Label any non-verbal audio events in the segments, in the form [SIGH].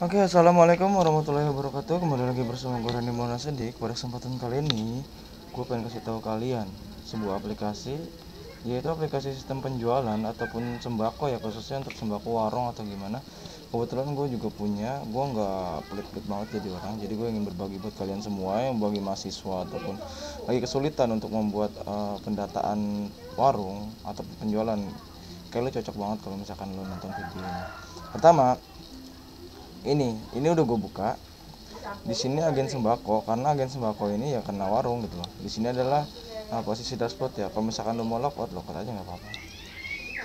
Oke, assalamualaikum warahmatullahi wabarakatuh. Kembali lagi bersama gue Randy Maulana Sedik. Pada kesempatan kali ini, gue pengen kasih tahu kalian sebuah aplikasi, yaitu aplikasi sistem penjualan ataupun sembako ya khususnya untuk sembako warung atau gimana. Kebetulan gue juga punya, gue nggak pelit-pelit banget jadi orang, jadi gue ingin berbagi buat kalian semua yang bagi mahasiswa ataupun lagi kesulitan untuk membuat uh, pendataan warung atau penjualan. Kayak lo cocok banget kalau misalkan lo nonton video ini. Pertama, ini ini udah gue buka. Di sini agen sembako karena agen sembako ini ya kena warung gitu loh. Di sini adalah nah, posisi dashboard ya. Kalau misalkan lo mau logout logout aja nggak apa-apa.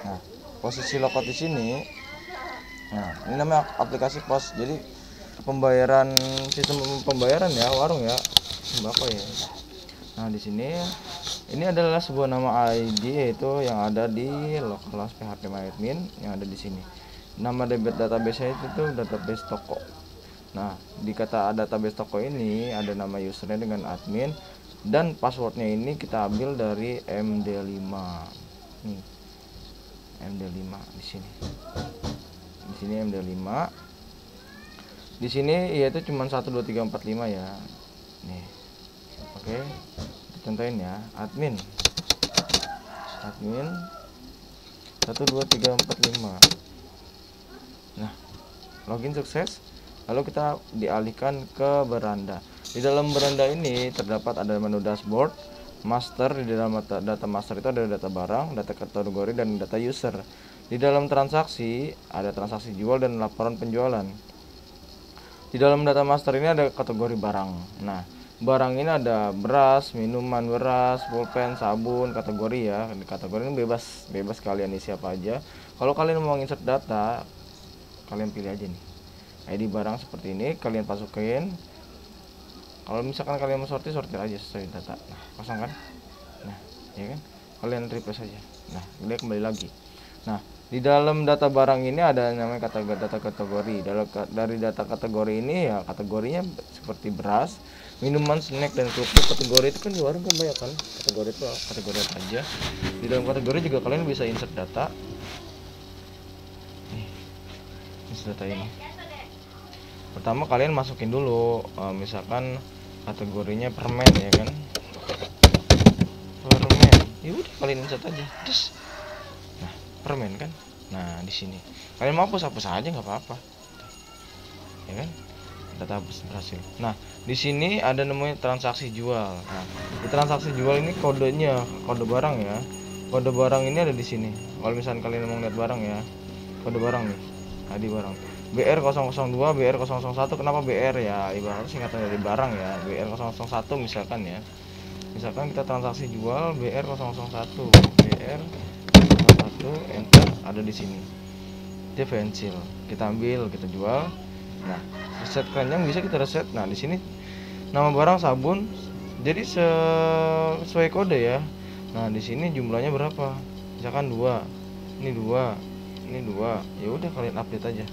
Nah posisi logout di sini nah ini namanya aplikasi pos. Jadi pembayaran sistem pembayaran ya warung ya sembako ya. Nah di sini ini adalah sebuah nama ID yaitu yang ada di local PHP MyAdmin yang ada di sini nama database itu tuh database toko. Nah di kata database toko ini ada nama usernya dengan admin dan passwordnya ini kita ambil dari MD5 nih MD5 di sini. Di sini MD5 di sini yaitu cuma 1 2 3 4 5 ya. Nih oke. Contohin ya admin. Admin. 1 2 3 4 5 Nah, login sukses. Lalu kita dialihkan ke beranda. Di dalam beranda ini terdapat ada menu dashboard, master di dalam data, data master itu ada data barang, data kategori dan data user. Di dalam transaksi ada transaksi jual dan laporan penjualan. Di dalam data master ini ada kategori barang. Nah, barang ini ada beras, minuman beras, pulpen, sabun, kategori ya. Kategori ini bebas, bebas kalian isi apa aja. Kalau kalian mau insert data, kalian pilih aja nih. ID barang seperti ini kalian masukin kalau misalkan kalian mau sortir sortir aja sesuai data. Nah kosong kan? Nah ya kan? Kalian refresh aja. Nah dia kembali lagi. Nah di dalam data barang ini ada namanya kategori data kategori. Dari data kategori ini ya kategorinya seperti beras minuman snack dan kerupuk. Kategori itu kan di warung kan banyak kan? Kategori itu kategori apa aja. Di dalam kategori juga kalian bisa insert data data ini. Pertama kalian masukin dulu uh, misalkan kategorinya permen ya kan? Permen. Ya udah kalian insert aja. Terus. Nah permen kan? Nah di sini. Kalian mau hapus hapus aja nggak apa-apa. Ya kan? Data hapus berhasil. Nah di sini ada namanya transaksi jual. Nah di transaksi jual ini kodenya kode barang ya. Kode barang ini ada di sini. Kalau misalnya kalian mau lihat barang ya kode barang nih tadi barang BR 002 BR 001 kenapa BR ya ibaratnya singkatan dari barang ya. BR 001 misalkan ya. Misalkan kita transaksi jual BR 001 BR 01 enter. Ada di sini. Dia pensil. Kita ambil kita jual. Nah reset keranjang bisa kita reset. Nah di sini nama barang sabun. Jadi sesuai kode ya. Nah di sini jumlahnya berapa? Misalkan dua. Ini dua ini dua. Ya udah kalian update aja.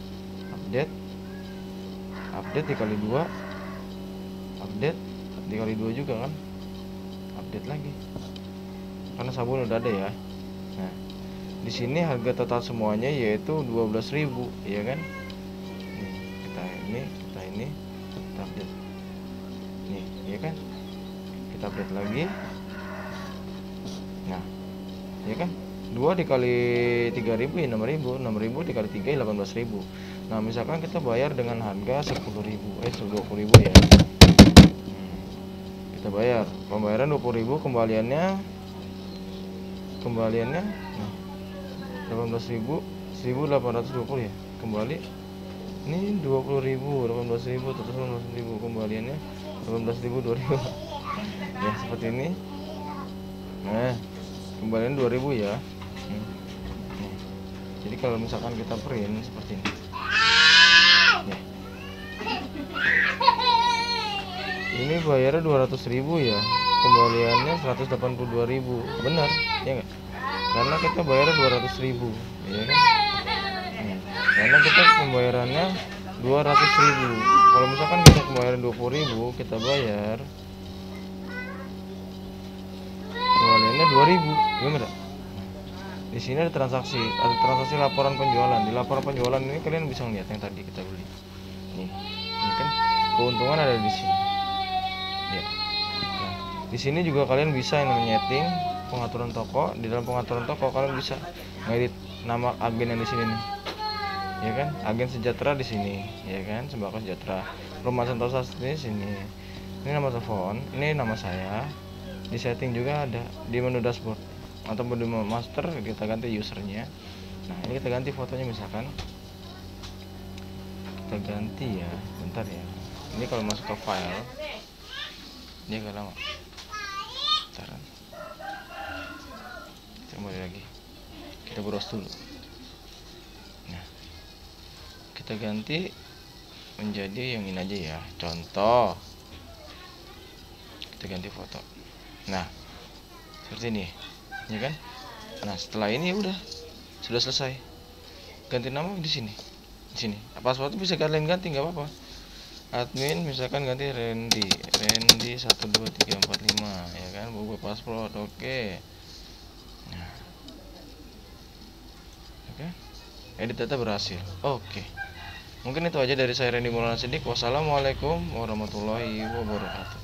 Update. Update dikali dua. Update dikali dua juga kan? Update lagi. Karena sabun udah ada ya. Nah di sini harga total semuanya yaitu 12.000 ya kan? Nih, kita ini kita ini kita update. Nih ya kan? Kita update lagi. Nah ya kan 2 dikali 3000 ya 6000 6000 dikali 3 ya 18000 nah misalkan kita bayar dengan harga 10000 eh 20000 ya. Hmm. kita bayar. Pembayaran 20000 kembaliannya kembaliannya nah, 18000 1820 ya. Kembali ini 20000 18000 18000 kembaliannya 18000 2000 [LAUGHS] ya seperti ini. Nah kembalian 2000 ya jadi kalau misalkan kita print seperti ini. Ya. ini bayarnya 200 ribu ya. Kembaliannya 182 ribu. Benar ya enggak karena kita bayarnya 200 ribu ya kan? Hmm. karena kita pembayarannya 200 ribu. Kalau misalkan kita pembayaran 20 ribu kita bayar. Kembaliannya 2000 gimana di sini ada transaksi ada transaksi laporan penjualan. Di laporan penjualan ini kalian bisa lihat yang tadi kita beli. Nih ini kan keuntungan ada di sini. Ya nah di sini juga kalian bisa yang namanya setting pengaturan toko. Di dalam pengaturan toko kalian bisa ngedit nama agen yang di sini nih. Ya kan? Agen sejahtera di sini. Ya kan? Sembako sejahtera. Rumah sentosa di sini. Ini nama telepon ini nama saya. Di setting juga ada di menu dashboard atau menu master kita ganti usernya. Nah ini kita ganti fotonya misalkan. Kita ganti ya bentar ya. Ini kalau masuk ke file ini agak lama. Bentar. Kita mulai lagi. Kita browse dulu. Nah kita ganti menjadi yang ini aja ya. Contoh. Kita ganti foto. Nah seperti ini ya kan? Nah setelah ini udah sudah selesai. Ganti nama di sini. Di sini. Password bisa kalian ganti nggak apa-apa. Admin misalkan ganti Randy. Randy 12345 ya kan? Buku password oke. Okay. nah. Oke. Okay. edit data berhasil. Oke. Okay. mungkin itu aja dari saya Randy Maulana Sidik wassalamualaikum warahmatullahi wabarakatuh